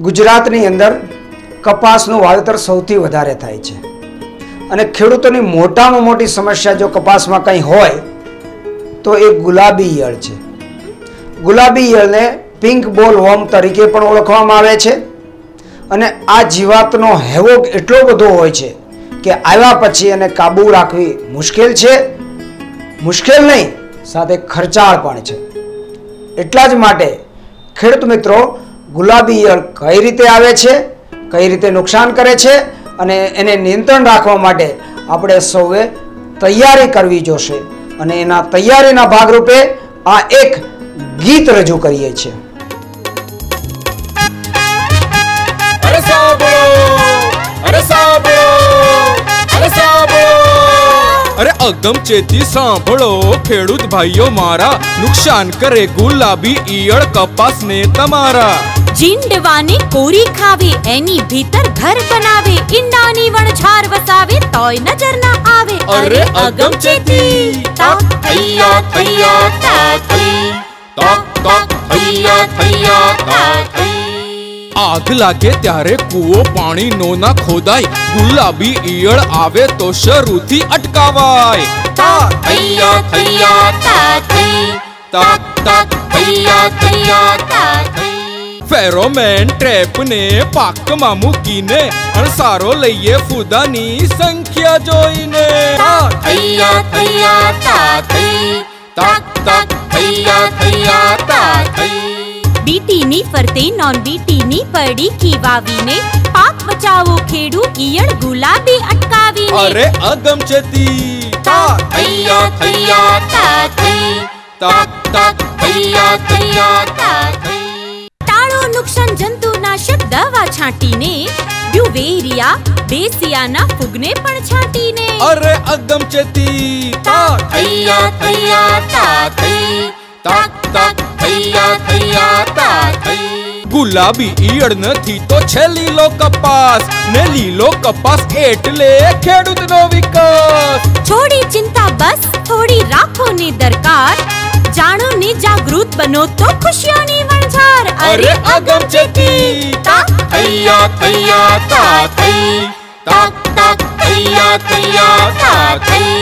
ગુજરાતની અંદર કપાસનું વાવેતર સૌથી વધારે થાય છે. અને ખેડૂતોની મોટામાં મોટી સમસ્યા જો કપાસમાં કંઈ હોય, તો એ ગુલાબી ઈયળ છે. ગુલાબી ઈયળને પિંક બોલ વોર્મ તરીકે પણ ઓળખવામાં આવે છે. અને આ જીવાતનો હેવોક એટલો બધો હોય છે કે આવ્યા પછી એને કાબૂ રાખવી મુશ્કેલ છે. મુશ્કેલ નહીં, સાથે ખર્ચાળ પણ છે. એટલા જ માટે ખેડૂત મિત્રો ગુલાબી ઈયળ કઈ રીતે આવે છે, કઈ રીતે નુકસાન કરે છે અને એને નિયંત્રણ રાખવા માટે આપણે સૌએ તૈયારી કરવી જોશે. અને એના તૈયારીના ભાગરૂપે આ એક ગીત રજૂ કરીએ છીએ. અરે અગમ ચેતી સાંભળો, ખેડૂત ભાઈઓ મારા, નુકસાન કરે ગુલાબી ઈયળ કપાસને તમારા. જીંડવાની કોરી ખાવે એની ભીતર ઘર બનાવે ઈંડાની વણઝાર વસાવે તોય નજર ના આવે અરે અગમચેતી તક થૈયા થૈયા તા થઈ તક તક થૈયા થૈયા તા થઈ આગ લાગે ત્યારે કૂવો પાણી નો ના ખોદાય ગુલાબી ઈયળ આવે તો શરૂથી અટકાવાય તા થૈયા થૈયા તા થઈ તક તક થૈયા થૈયા તા થઈ ફેરોમેન ટ્રેપ ને પાકમાં મૂકીને અણસારો લઈએ ફૂદાની સંખ્યા જોઈને થૈયા થૈયા તા થઈ તક તક થૈયા થૈયા તા થઈ બીટીની ફરતે નોન બીટીની પડી ખીવાવીને પાક બચાવો ખેડૂ ઈયળ ગુલાબી અટકાવીને અરે અગમચેતી તા થૈયા થૈયા તા થઈ તક તક થૈયા થૈયા તા છાંટીને બ્યુવેરિયા બેસિયાના ફૂગને પણ છાંટીને અરે અગમચેતી તા થૈયા થૈયા તા થઈ તક તક થૈયા થૈયા તા થઈ ગુલાબી ઈયળ નથી તો છે લીલો કપાસ ને લીલો કપાસ એટલે ખેડૂતનો વિકાસ છોડી ચિંતા બસ થોડી રાખો ની દરકાર જાણો बनो तो खुशियानी वंजार अरे अगम चेती। ताक तैया तैया, ता, तै। ताक ताक तैया तैया, ता, तै।